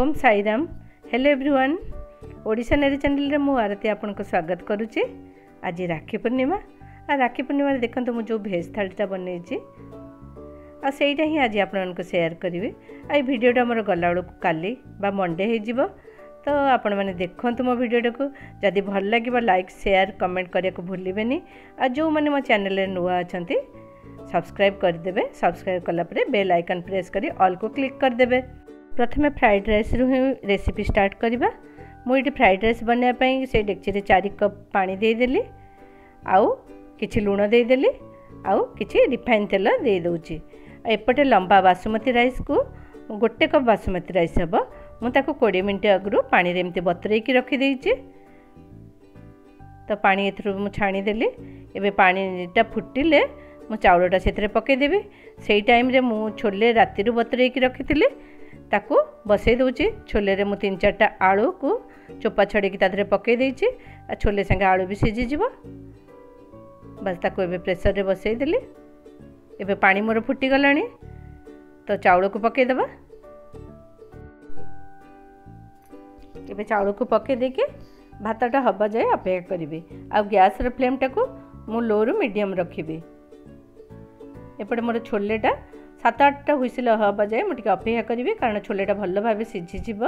ओम Sairam hello everyone Odisha नेरी channel रे मु आरती आपन को स्वागत करू छी आज राखी पूर्णिमा आ राखी पूर्णिमा रे देखंत मु जो भेज थालटा बनै छी आ सेईटा ही आज आपन को शेयर करबी आ वीडियो टा मोर गलावळ को काली बा मंडे हे जीवो तो आपण माने देखंत मो वीडियो को जदि भल लगे लाइक शेयर कमेंट करय को भूलिबेनी आ जो मैंने मो चैनल नुआ अच्छा सब्सक्राइब करदे सब्सक्राइब कलापर बेल आइकन प्रेस करी ऑल को क्लिक कर ପ୍ରଥମେ ଫ୍ରାଏଡ଼୍ ରାଇସ୍ରୁ ହିଁ ରେସିପି ଷ୍ଟାର୍ଟ କରିବା ମୁଁ ଏଇଠି ଫ୍ରାଏଡ଼୍ ରାଇସ୍ ବନେଇବା ପାଇଁ ସେ ଡେକ୍ଚିରେ ଚାରି କପ୍ ପାଣି ଦେଇଦେଲି ଆଉ କିଛି ଲୁଣ ଦେଇଦେଲି ଆଉ କିଛି ରିଫାଇନ୍ ତେଲ ଦେଇଦେଉଛି ଏପଟେ ଲମ୍ବା ବାସୁମତୀ ରାଇସ୍କୁ ଗୋଟେ କପ୍ ବାସୁମତୀ ରାଇସ୍ ହେବ ମୁଁ ତାକୁ କୋଡ଼ିଏ ମିନିଟ୍ ଆଗରୁ ପାଣିରେ ଏମିତି ବତୁରେଇକି ରଖିଦେଇଛି ତ ପାଣି ଏଥିରୁ ମୁଁ ଛାଣିଦେଲି ଏବେ ପାଣିଟା ଫୁଟିଲେ ମୁଁ ଚାଉଳଟା ସେଥିରେ ପକେଇଦେବି ସେଇ ଟାଇମ୍ରେ ମୁଁ ଛୋଲେ ରାତିରୁ ବତୁରେଇକି ରଖିଥିଲି ताकु बसई दूचे छोले रे तीन चार्टा आलू को चोपा छड़ी ता दे पकईदे छोले सागे आलू भी सीझीज बस ताको एबे प्रेशर रे बसई देली एबे पानी मोर फुटी गला तो चाउल को पकईदे एबे चाउल को पकईदे भातटा हबा जाए अपेक्षा करी आ गैस फ्लेम टाक मु लो रु मीडियम रखी एपटे मोर छोलेटा ସାତ ଆଠଟା ହୁଇସିଲ ହେବା ଯାଏ ମୁଁ ଟିକେ ଅପେକ୍ଷା କରିବି କାରଣ ଛୋଲେଟା ଭଲ ଭାବେ ସିଝିଯିବ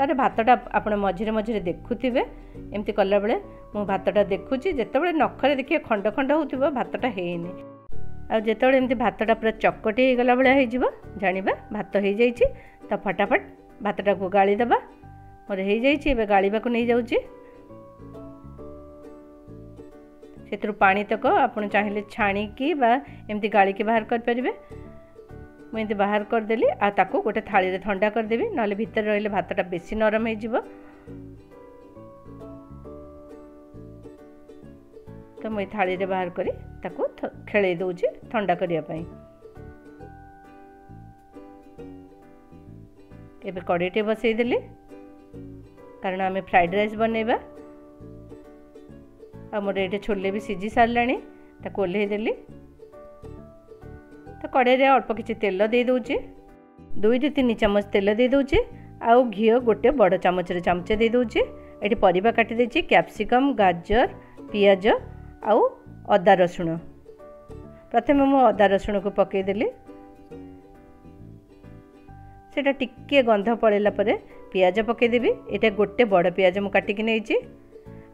ତା'ର ଭାତଟା ଆପଣ ମଝିରେ ମଝିରେ ଦେଖୁଥିବେ ଏମିତି କଲାବେଳେ ମୁଁ ଭାତଟା ଦେଖୁଛି ଯେତେବେଳେ ନଖରେ ଦେଖିବେ ଖଣ୍ଡ ଖଣ୍ଡ ହେଉଥିବ ଭାତଟା ହେଇନି ଆଉ ଯେତେବେଳେ ଏମିତି ଭାତଟା ପୁରା ଚକଟି ହେଇଗଲା ଭଳିଆ ହେଇଯିବ ଜାଣିବା ଭାତ ହେଇଯାଇଛି ତ ଫଟାଫଟ ଭାତଟାକୁ ଗାଳିଦେବା ମୋର ହେଇଯାଇଛି ଏବେ ଗାଳିବାକୁ ନେଇଯାଉଛି तक आप चाहिए छाणिकमी गाड़ी बाहर करेंगे मुझे बाहर करदे आकु गोटे थाली में थंडा ना भर रही भात बेस नरम हो तो मुझे था बाहर करी ताको खेल दूसरी थंडा करने कड़ेटे बसईदे कारण आम फ्राइड रईस बनवा ଆମର ଏଇଠି ଛୋଲେ ବି ସିଝି ସାରିଲାଣି ତାକୁ ଓହ୍ଲେଇ ଦେଲି ତ କଡ଼େଇରେ ଅଳ୍ପ କିଛି ତେଲ ଦେଇ ଦେଉଛି ଦୁଇରୁ ତିନି ଚାମଚ ତେଲ ଦେଇ ଦେଉଛି ଆଉ ଘିଅ ଗୋଟେ ବଡ଼ ଚାମଚରେ ଚାମଚେ ଦେଇ ଦେଉଛି ଏଠି ପରିବା କାଟି ଦେଇଛି କ୍ୟାପ୍ସିକମ୍ ଗାଜର ପିଆଜ ଆଉ ଅଦା ରସୁଣ ପ୍ରଥମେ ମୁଁ ଅଦା ରସୁଣକୁ ପକାଇଦେଲି ସେଇଟା ଟିକିଏ ଗନ୍ଧ ପଳେଇଲା ପରେ ପିଆଜ ପକାଇଦେବି ଏଇଟା ଗୋଟେ ବଡ଼ ପିଆଜ ମୁଁ କାଟିକି ନେଇଛି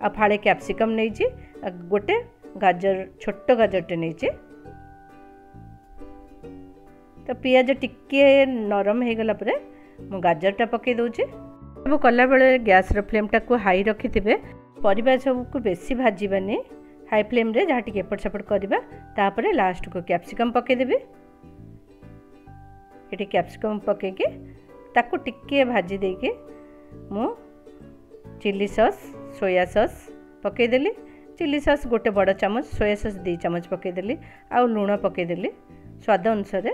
ଆଉ ଫାଳେ କ୍ୟାପ୍ସିକମ୍ ନେଇଛି ଗୋଟେ ଗାଜର ଛୋଟ ଗାଜରଟେ ନେଇଛି ତ ପିଆଜ ଟିକିଏ ନରମ ହୋଇଗଲା ପରେ ମୁଁ ଗାଜରଟା ପକାଇ ଦେଉଛି ସବୁ କଲାବେଳେ ଗ୍ୟାସ୍ର ଫ୍ଲେମ୍ଟାକୁ ହାଇ ରଖିଥିବେ ପରିବା ସବୁକୁ ବେଶୀ ଭାଜିବାନି ହାଇ ଫ୍ଲେମ୍ରେ ଯାହା ଟିକେ ଏପଟ ସେପଟ କରିବା ତାପରେ ଲାଷ୍ଟକୁ କ୍ୟାପ୍ସିକମ୍ ପକାଇଦେବି ଏଠି କ୍ୟାପ୍ସିକମ୍ ପକାଇକି ତାକୁ ଟିକିଏ ଭାଜି ଦେଇକି ମୁଁ ଚିଲି ସସ୍ ସୋୟା ସସ୍ ପକାଇଦେଲି ଚିଲି ସସ୍ ଗୋଟେ ବଡ଼ ଚାମଚ ସୋୟା ସସ୍ ଦୁଇ ଚାମଚ ପକାଇଦେଲି ଆଉ ଲୁଣ ପକାଇଦେଲି ସ୍ୱାଦ ଅନୁସାରେ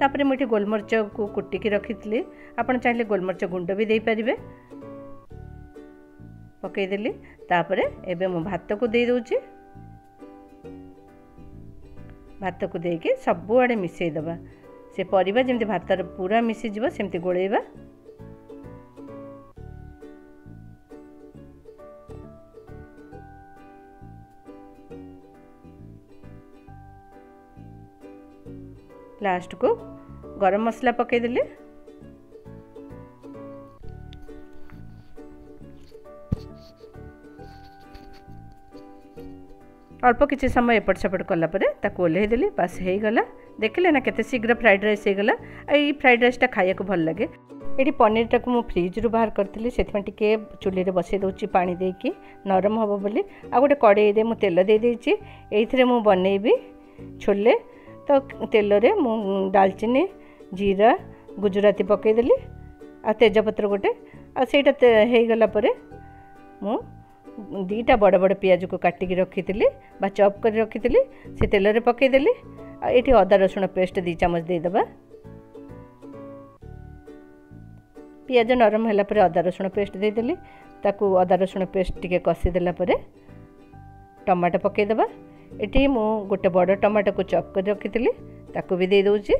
ତାପରେ ମୁଁ ଏଠି ଗୋଲମରିଚକୁ କୁଟିକି ରଖିଥିଲି ଆପଣ ଚାହିଁଲେ ଗୋଲମରିଚ ଗୁଣ୍ଡ ବି ଦେଇପାରିବେ ପକାଇଦେଲି ତାପରେ ଏବେ ମୁଁ ଭାତକୁ ଦେଇଦେଉଛି ଭାତକୁ ଦେଇକି ସବୁଆଡ଼େ ମିଶାଇଦେବା ସେ ପରିବା ଯେମିତି ଭାତରେ ପୁରା ମିଶିଯିବ ସେମିତି ଗୋଳେଇବା लास्ट को गरम मसला पकईदे अल्प किसी समय एपट सेपट कलापेदी बास होगा देखिले ना केीघ्र फ्राइड रईस होगा आई फ्राइड रईसटा खाया भल लगे ये पनीर टाक मुझ फ्रिज रु बाहर करी से चूली में बसई दूसरी पा दे कि नरम हम बोली आ गए कड़े मुझे तेल दे दे मुझे बनईबी छोले ତ ତେଲରେ ମୁଁ ଡାଲଚିନି ଜିରା ଗୁଜୁରାତି ପକାଇଦେଲି ଆଉ ତେଜପତ୍ର ଗୋଟେ ଆଉ ସେଇଟା ହେଇଗଲା ପରେ ମୁଁ ଦୁଇଟା ବଡ଼ ବଡ଼ ପିଆଜକୁ କାଟିକି ରଖିଥିଲି ବା ଚପ୍ କରି ରଖିଥିଲି ସେ ତେଲରେ ପକାଇଦେଲି ଆଉ ଏଠି ଅଦା ରସୁଣ ପେଷ୍ଟ ଦୁଇ ଚାମଚ ଦେଇଦେବା ପିଆଜ ନରମ ହେଲା ପରେ ଅଦା ରସୁଣ ପେଷ୍ଟ ଦେଇଦେଲି ତାକୁ ଅଦା ରସୁଣ ପେଷ୍ଟ ଟିକେ କଷିଦେଲା ପରେ ଟମାଟୋ ପକାଇଦେବା ଏଠି ମୁଁ ଗୋଟେ ବଡ଼ ଟମାଟୋକୁ ଚପ୍ କରି ରଖିଥିଲି ତାକୁ ବି ଦେଇଦେଉଛି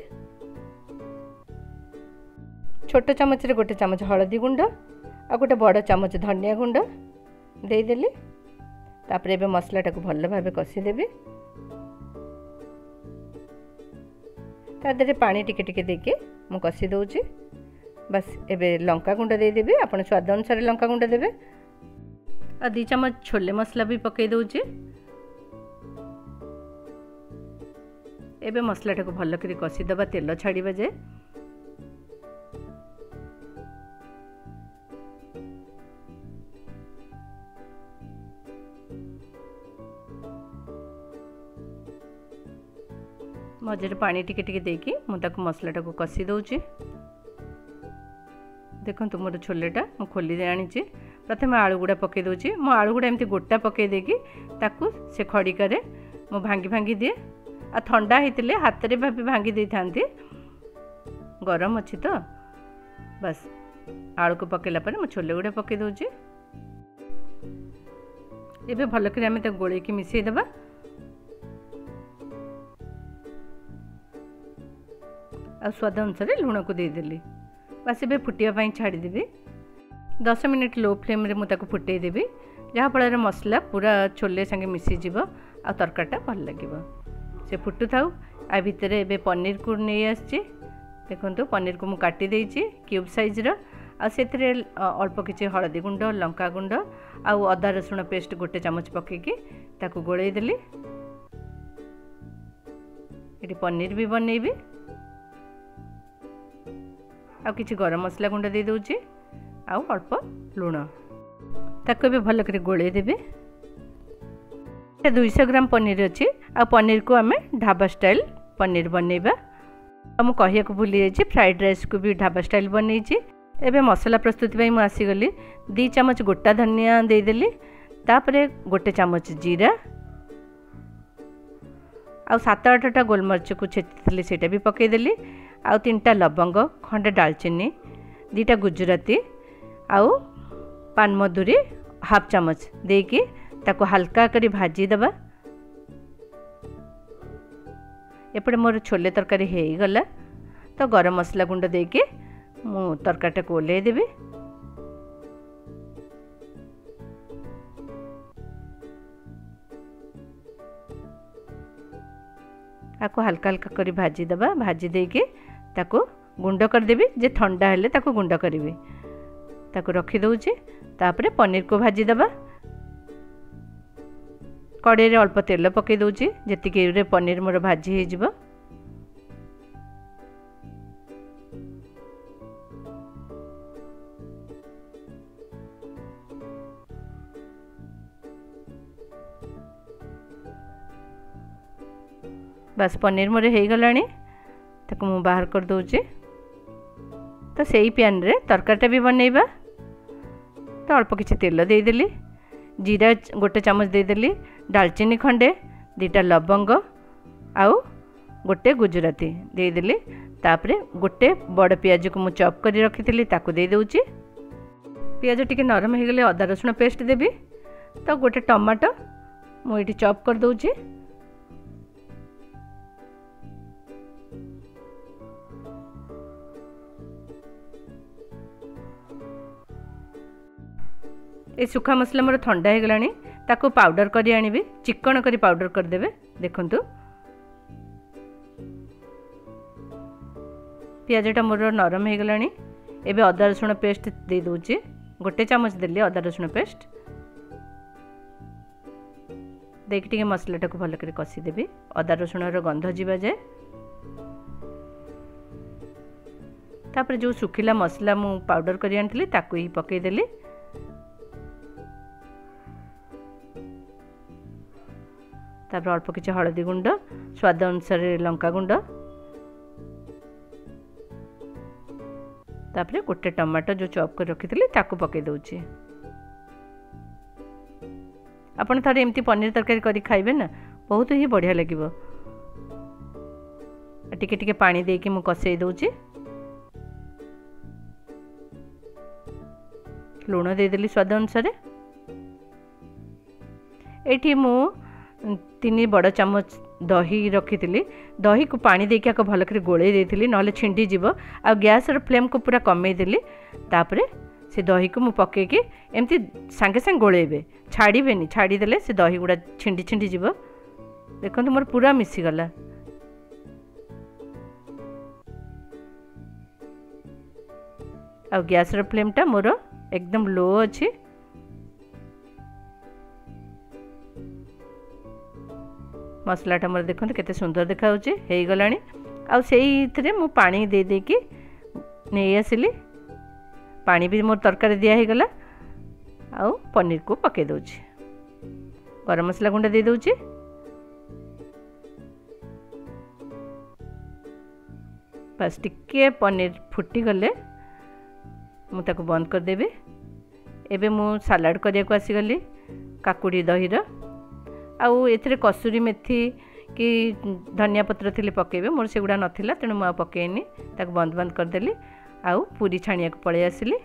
ଛୋଟ ଚାମଚରେ ଗୋଟେ ଚାମଚ ହଳଦୀ ଗୁଣ୍ଡ ଆଉ ଗୋଟେ ବଡ଼ ଚାମଚ ଧନିଆ ଗୁଣ୍ଡ ଦେଇଦେଲି ତାପରେ ଏବେ ମସଲାଟାକୁ ଭଲ ଭାବେ କଷିଦେବି ତା ଦେହରେ ପାଣି ଟିକେ ଟିକେ ଦେଇକି ମୁଁ କଷି ଦେଉଛି ବାସ୍ ଏବେ ଲଙ୍କା ଗୁଣ୍ଡ ଦେଇଦେବି ଆପଣ ସ୍ୱାଦ ଅନୁସାରେ ଲଙ୍କା ଗୁଣ୍ଡ ଦେବେ ଆଉ ଦୁଇ ଚାମଚ ଛୋଲେ ମସଲା ବି ପକାଇ ଦେଉଛି ଏବେ ମସଲାଟାକୁ ଭଲ କରି କଷିଦେବା ତେଲ ଛାଡ଼ିବା ଯେ ମଝିରେ ପାଣି ଟିକେ ଟିକେ ଦେଇକି ମୁଁ ତାକୁ ମସଲାଟାକୁ କଷି ଦେଉଛି ଦେଖନ୍ତୁ ମୋର ଛୋଲେଟା ମୁଁ ଖୋଲି ଆଣିଛି ପ୍ରଥମେ ଆଳୁଗୁଡ଼ା ପକାଇ ଦେଉଛି ମୁଁ ଆଳୁଗୁଡ଼ା ଏମିତି ଗୋଟା ପକାଇ ଦେଇକି ତାକୁ ସେ ଖଡ଼ିକାରେ ମୁଁ ଭାଙ୍ଗି ଭାଙ୍ଗି ଦିଏ थंडा होते हाथ में भाभी भांगी दे था गरम अच्छे तो बस आलू को पकेला मुझे छोले गुड़ा पकई दूचे एवं भलक आम गोल मिसेद स्वाद अनुसार लुण को देदेली बस ये फुटापी छाड़देवि दस मिनिट लो फ्लेम रे मुझे फुटेदेवि जहाँफल मसला पूरा छोले संगे मिसीज आ तरकटा भल लगे ସେ ଫୁଟୁଥାଉ ଆ ଭିତରେ ଏବେ ପନିରକୁ ନେଇ ଆସିଛି ଦେଖନ୍ତୁ ପନିରକୁ ମୁଁ କାଟି ଦେଇଛି କ୍ୟୁବ୍ ସାଇଜ୍ର ଆଉ ସେଥିରେ ଅଳ୍ପ କିଛି ହଳଦୀ ଗୁଣ୍ଡ ଲଙ୍କା ଗୁଣ୍ଡ ଆଉ ଅଦା ରସୁଣ ପେଷ୍ଟ ଗୋଟେ ଚାମଚ ପକାଇକି ତାକୁ ଗୋଳେଇ ଦେଲି ଏଠି ପନିର ବି ବନେଇବି ଆଉ କିଛି ଗରମ ମସଲା ଗୁଣ୍ଡ ଦେଇଦେଉଛି ଆଉ ଅଳ୍ପ ଲୁଣ ତାକୁ ଏବେ ଭଲ କରି ଗୋଳେଇ ଦେବେ ସେ ଦୁଇଶହ ଗ୍ରାମ ପନିର ଅଛି ଆଉ ପନିରକୁ ଆମେ ଢାବା ଷ୍ଟାଇଲ୍ ପନିର ବନେଇବା ଆଉ ମୁଁ କହିବାକୁ ଭୁଲିଯାଇଛି ଫ୍ରାଇଡ଼୍ ରାଇସ୍କୁ ବି ଢାବା ଷ୍ଟାଇଲ୍ ବନେଇଛି ଏବେ ମସଲା ପ୍ରସ୍ତୁତି ପାଇଁ ମୁଁ ଆସିଗଲି ଦୁଇ ଚାମଚ ଗୋଟା ଧନିଆ ଦେଇଦେଲି ତାପରେ ଗୋଟେ ଚାମଚ ଜିରା ଆଉ ସାତ ଆଠଟା ଗୋଲମରିଚକୁ ଛେଚିଥିଲି ସେଇଟା ବି ପକେଇଦେଲି ଆଉ ତିନିଟା ଲବଙ୍ଗ ଖଣ୍ଡେ ଡାଲଚିନି ଦୁଇଟା ଗୁଜୁରାତି ଆଉ ପାନ ମଧୁରୀ ହାଫ୍ ଚାମଚ ଦେଇକି ताको हल्का करी भाजी एपटे मोर छोले तरकारी हो गला तो गरम मसला गुंड दे कि तरकारीटा को ओल्लैदेवि आपको हल्का हल्का करी भाजी दबा कि गुंड करदेवि जे थंडा ताको गुंड करी ताको रखिदे पनीर को भाजी କଡ଼େଇରେ ଅଳ୍ପ ତେଲ ପକାଇ ଦେଉଛି ଯେତିକିରେ ପନିର ମୋର ଭାଜି ହେଇଯିବ ବାସ୍ ପନିର ମୋର ହେଇଗଲାଣି ତାକୁ ମୁଁ ବାହାର କରିଦେଉଛି ତ ସେଇ ପ୍ୟାନ୍ରେ ତରକାରୀଟା ବି ବନେଇବା ତ ଅଳ୍ପ କିଛି ତେଲ ଦେଇଦେଲି ଜିରା ଗୋଟେ ଚାମଚ ଦେଇଦେଲି ଡାଲଚିନି ଖଣ୍ଡେ ଦୁଇଟା ଲବଙ୍ଗ ଆଉ ଗୋଟେ ଗୁଜୁରାତି ଦେଇଦେଲି ତାପରେ ଗୋଟେ ବଡ଼ ପିଆଜକୁ ମୁଁ ଚପ୍ କରି ରଖିଥିଲି ତାକୁ ଦେଇ ଦେଉଛି ପିଆଜ ଟିକେ ନରମ ହେଇଗଲେ ଅଦା ରସୁଣ ପେଷ୍ଟ ଦେବି ତ ଗୋଟେ ଟମାଟୋ ମୁଁ ଏଇଠି ଚପ୍ କରିଦେଉଛି ଏ ଶୁଖା ମସଲା ମୋର ଥଣ୍ଡା ହେଇଗଲାଣି ତାକୁ ପାଉଡ଼ର କରି ଆଣିବି ଚିକଣ କରି ପାଉଡ଼ର କରିଦେବେ ଦେଖନ୍ତୁ ପିଆଜଟା ମୋର ନରମ ହୋଇଗଲାଣି ଏବେ ଅଦା ରସୁଣ ପେଷ୍ଟ ଦେଇଦେଉଛି ଗୋଟେ ଚାମଚ ଦେଲି ଅଦା ରସୁଣ ପେଷ୍ଟ ଦେଇକି ଟିକିଏ ମସଲାଟାକୁ ଭଲ କରି କଷିଦେବି ଅଦା ରସୁଣର ଗନ୍ଧ ଯିବା ଯାଏ ତାପରେ ଯେଉଁ ଶୁଖିଲା ମସଲା ମୁଁ ପାଉଡ଼ର କରି ଆଣିଥିଲି ତାକୁ ହିଁ ପକାଇଦେଲି তারপর অল্প কিছু হলদি গুণ্ড স্বাদ অনুসারে লঙ্কা গুণ্ড তাপরে গোটে টমাটো যে চপ করে রক্ষিলি তাকে পকাই দেছি ଆପଣ ଥରେ ଏମିତି ପନିର ତରକାରୀ କରି ଖାଇବେ ନା ବହୁତ ହିଁ ବଢ଼ିଆ ଲାଗିବ ଟିକେ ଟିକେ ପାଣି ଦେଇକି ମୁଁ କଷେଇ ଦେଉଛି ଲୁଣ ଦେଇଦେଲି ସ୍ୱାଦ ଅନୁସାରେ ଏଇଠି ମୁଁ ତିନି ବଡ଼ ଚାମଚ ଦହି ରଖିଥିଲି ଦହିକୁ ପାଣି ଦେଇକି ଆକୁ ଭଲକରି ଗୋଳେଇ ଦେଇଥିଲି ନହେଲେ ଛିଣ୍ଡିଯିବ ଆଉ ଗ୍ୟାସ୍ର ଫ୍ଲେମ୍କୁ ପୁରା କମେଇଥିଲି ତାପରେ ସେ ଦହିକୁ ମୁଁ ପକେଇକି ଏମିତି ସାଙ୍ଗେ ସାଙ୍ଗେ ଗୋଳେଇବେ ଛାଡ଼ିବେନି ଛାଡ଼ିଦେଲେ ସେ ଦହି ଗୁଡ଼ା ଛିଣ୍ଡି ଛିଣ୍ଡି ଯିବ ଦେଖନ୍ତୁ ମୋର ପୁରା ମିଶିଗଲା ଆଉ ଗ୍ୟାସ୍ର ଫ୍ଲେମ୍ଟା ମୋର ଏକଦମ୍ ଲୋ ଅଛି ମସଲାଟା ମୋର ଦେଖନ୍ତୁ କେତେ ସୁନ୍ଦର ଦେଖାଯାଉଛି ହେଇଗଲାଣି ଆଉ ସେଇଥିରେ ମୁଁ ପାଣି ଦେଇ ଦେଇକି ନେଇ ଆସିଲି ପାଣି ବି ମୋର ତରକାରୀ ଦିଆ ହେଇଗଲା ଆଉ ପନିରକୁ ପକାଇ ଦେଉଛି ଗରମ ମସଲା ଗୁଣ୍ଡ ଦେଇ ଦେଉଛି ବାସ୍ ଟିକିଏ ପନିର ଫୁଟିଗଲେ ମୁଁ ତାକୁ ବନ୍ଦ କରିଦେବି ଏବେ ମୁଁ ସାଲାଡ଼ କରିବାକୁ ଆସିଗଲି କାକୁଡ଼ି ଦହିର आउ ये तरे कसुरी मेथ्थी की धन्या पत्र थिले पकेवे मोर शेगुडा न अथिला तिनु माँ पकेएनी तक बन्द बन्द कर देली आउ पूरी छाणियाक पड़े आशिली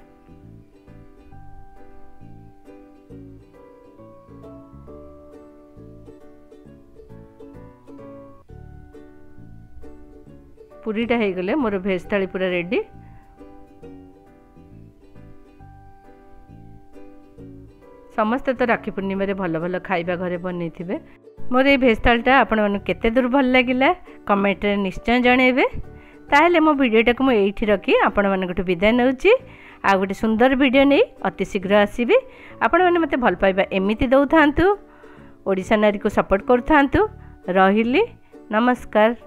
पूरी टाहे गले मोर भेज थाली पुरा रेड़ी ସମସ୍ତେ ତ ରାକ୍ଷୀ ପୂର୍ଣ୍ଣିମାରେ ଭଲ ଭଲ ଖାଇବା ଘରେ ବନେଇଥିବେ ମୋର ଏଇ ଭେଜ ଥାଳିଟା ଆପଣମାନଙ୍କୁ କେତେ ଦୂର ଭଲ ଲାଗିଲା କମେଣ୍ଟରେ ନିଶ୍ଚୟ ଜଣାଇବେ ତାହେଲେ ମୋ ଭିଡ଼ିଓଟାକୁ ମୁଁ ଏଇଠି ରଖି ଆପଣମାନଙ୍କଠୁ ବିଦାୟ ନେଉଛି ଆଉ ଗୋଟେ ସୁନ୍ଦର ଭିଡ଼ିଓ ନେଇ ଅତି ଶୀଘ୍ର ଆସିବି ଆପଣମାନେ ମୋତେ ଭଲ ପାଇବା ଏମିତି ଦେଉଥାନ୍ତୁ ଓଡ଼ିଶା ନାରୀକୁ ସପୋର୍ଟ କରୁଥାନ୍ତୁ ରହିଲି ନମସ୍କାର